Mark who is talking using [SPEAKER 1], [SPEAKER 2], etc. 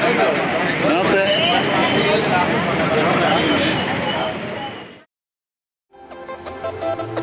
[SPEAKER 1] नमस्ते Thank you.